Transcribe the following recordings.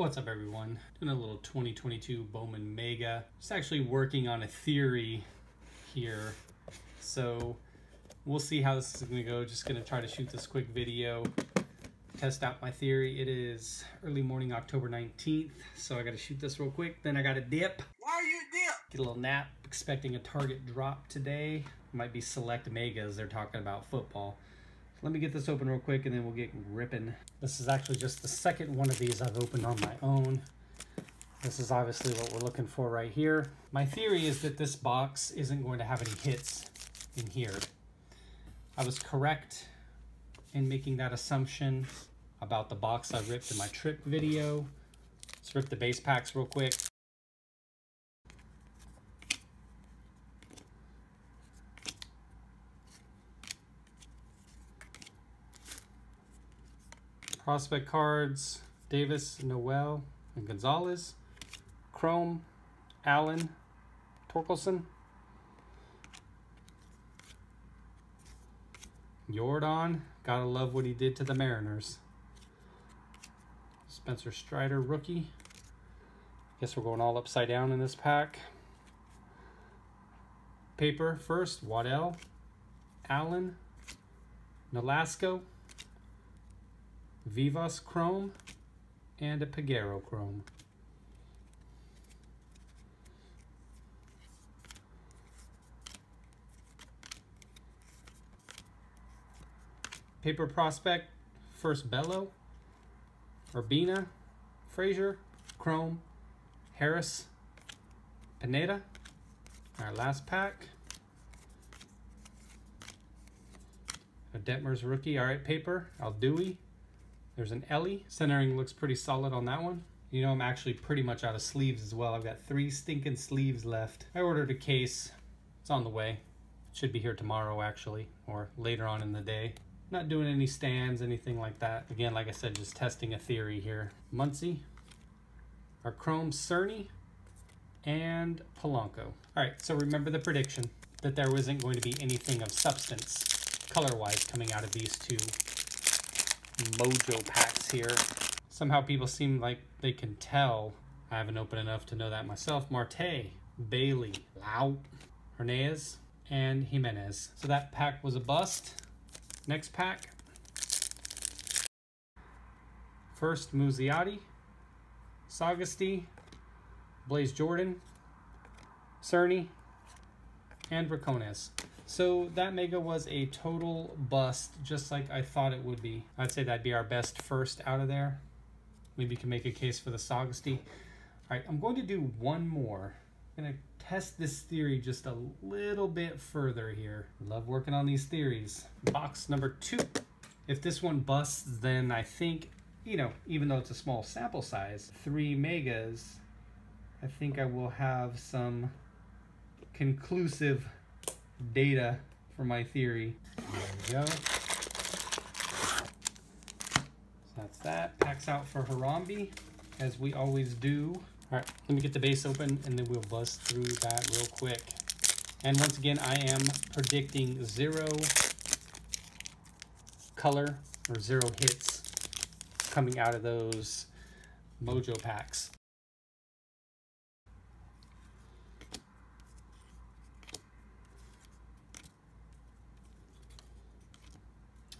What's up everyone? Doing a little 2022 Bowman Mega. Just actually working on a theory here. So we'll see how this is gonna go. Just gonna try to shoot this quick video, test out my theory. It is early morning, October 19th. So I gotta shoot this real quick. Then I gotta dip. Why you dip? Get a little nap. Expecting a target drop today. Might be select megas. They're talking about football. Let me get this open real quick and then we'll get ripping. This is actually just the second one of these I've opened on my own. This is obviously what we're looking for right here. My theory is that this box isn't going to have any hits in here. I was correct in making that assumption about the box I ripped in my trip video. Let's rip the base packs real quick. Prospect cards, Davis, Noel, and Gonzalez. Chrome, Allen, Torkelson. Jordan, gotta love what he did to the Mariners. Spencer Strider, rookie. Guess we're going all upside down in this pack. Paper first, Waddell, Allen, Nolasco, Vivas Chrome, and a Peguero Chrome. Paper Prospect, first Bello, Urbina, Frazier, Chrome, Harris, Pineda. Our last pack. A Detmers rookie. All right, paper. Alduy. There's an Elly. Centering looks pretty solid on that one. You know, I'm actually pretty much out of sleeves as well. I've got three stinking sleeves left. I ordered a case. It's on the way. It should be here tomorrow, actually, or later on in the day. Not doing any stands, anything like that. Again, like I said, just testing a theory here. Muncy, our Chrome Cerny, and Polanco. All right, so remember the prediction that there wasn't going to be anything of substance color-wise coming out of these two mojo packs here. Somehow people seem like they can tell. I haven't opened enough to know that myself. Marte, Bailey, Lau, Hernandez, and Jimenez. So that pack was a bust. Next pack. First, Muzziotti, Sagasti, Blaze Jordan, Cerny, and Racones. So that Mega was a total bust, just like I thought it would be. I'd say that'd be our best first out of there. Maybe you can make a case for the Sagasti. All right, I'm going to do one more. I'm gonna test this theory just a little bit further here. Love working on these theories. Box number two. If this one busts, then I think, you know, even though it's a small sample size, three megas, I think I will have some conclusive data for my theory. There we go. So that's that. Packs out for Harambe, as we always do. All right, let me get the base open and then we'll buzz through that real quick. And once again, I am predicting zero color or zero hits coming out of those Mojo packs.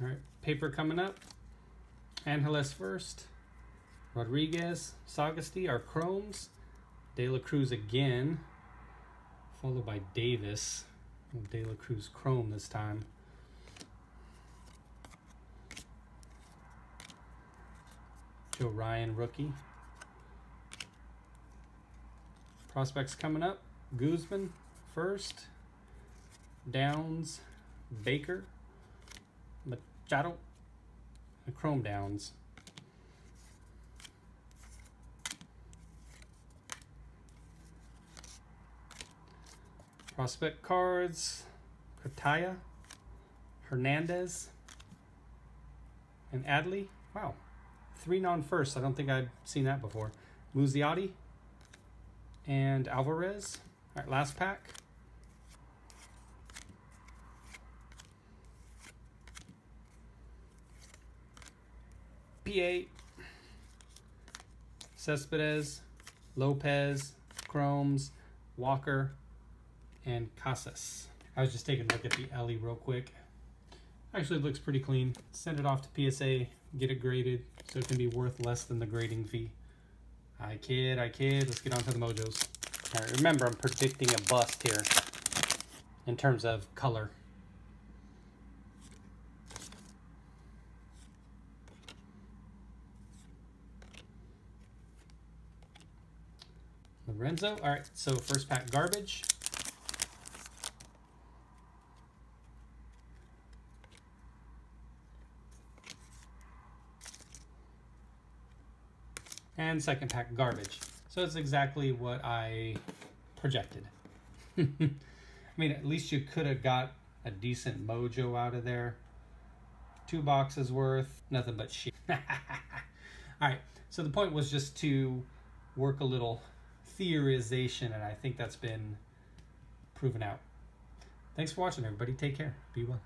All right, paper coming up. Angeles first. Rodriguez, Sagasti are chromes. De La Cruz again, followed by Davis. De La Cruz chrome this time. Joe Ryan rookie. Prospects coming up. Guzman first. Downs, Baker, Machado, and Chrome Downs. Prospect cards, Cartaya, Hernandez, and Adley. Wow, three non-first. I don't think I'd seen that before. Muzziotti and Alvarez. All right, last pack. PA, Cespedes, Lopez, Chromes, Walker, and Casas. I was just taking a look at the Elly real quick. Actually, looks pretty clean. Send it off to PSA, get it graded, so it can be worth less than the grading fee. I kid, I kid. Let's get on to the mojos. All right, remember, I'm predicting a bust here in terms of color. Lorenzo. All right, so first pack garbage. And second pack garbage. So it's exactly what I projected. I mean, at least you could have got a decent mojo out of there. Two boxes worth, nothing but shit. All right, so the point was just to work a little theorization, and I think that's been proven out. Thanks for watching, everybody. Take care. Be well.